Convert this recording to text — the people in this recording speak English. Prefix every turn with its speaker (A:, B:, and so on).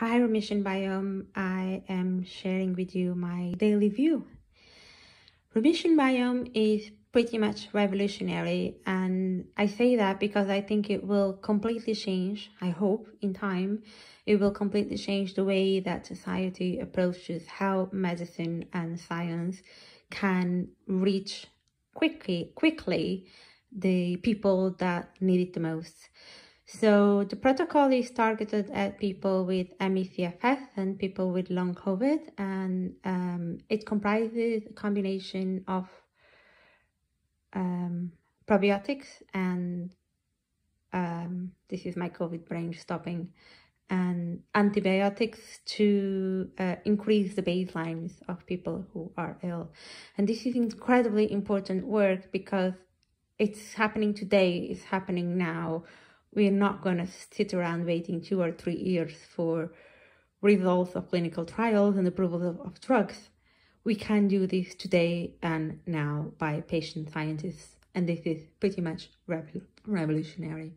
A: Hi Remission Biome, I am sharing with you my daily view. Remission Biome is pretty much revolutionary and I say that because I think it will completely change, I hope in time, it will completely change the way that society approaches how medicine and science can reach quickly, quickly the people that need it the most. So the protocol is targeted at people with ME/CFS and people with long COVID, and um, it comprises a combination of um, probiotics and um, this is my COVID brain stopping and antibiotics to uh, increase the baselines of people who are ill. And this is incredibly important work because it's happening today, it's happening now we're not going to sit around waiting two or three years for results of clinical trials and approval of, of drugs. We can do this today and now by patient scientists, and this is pretty much revolutionary.